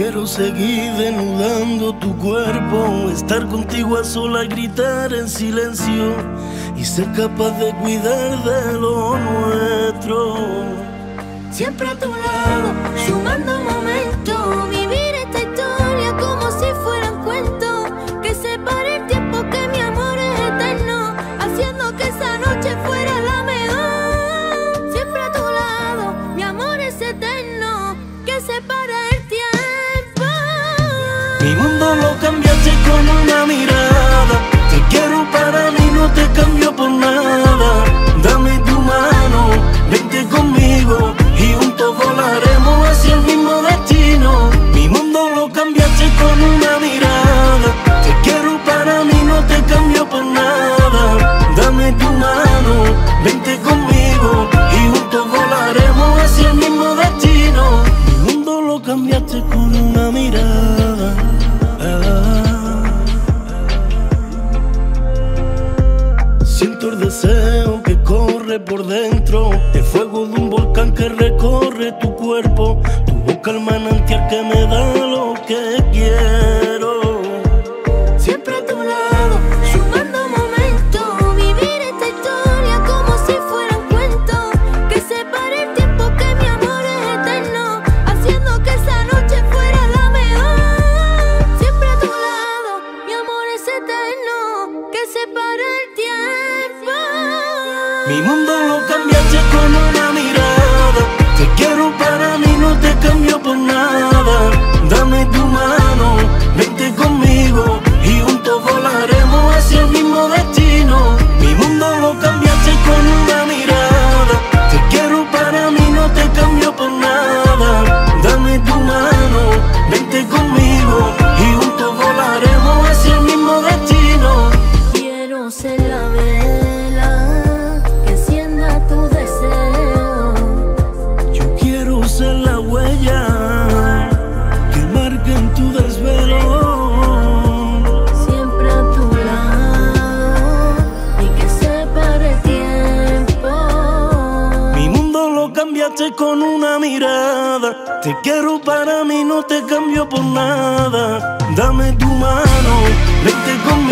Quiero seguir denudando tu cuerpo, estar contigo a sola, gritar en silencio y ser capaz de cuidar de lo nuestro. Siempre a tu lado, sumando momentos, Mi mundo lo cambiaste con una mirada. Te quiero para mí, no te cambio por nada. Dame tu mano, vente conmigo y juntos volaremos hacia el mismo destino. Mi mundo lo cambiaste con una mirada. Te quiero para mí, no te cambio por nada. Dame tu mano, vente conmigo y juntos volaremos hacia el mismo destino. Mi mundo lo cambiaste con una mirada. Siento el deseo que corre por dentro, el fuego de un volcán que recorre tu cuerpo, tu boca el manantial que me da lo que quiero. Mundo lo cambiaste con una mirada. Te quiero para mí, no te cambio por nada. Dame ser la huella que marque en tu desvelo. Siempre a tu lado y que separe el tiempo. Mi mundo lo cambiaste con una mirada. Te quiero para mí, no te cambio por nada. Dame tu mano, vente conmigo.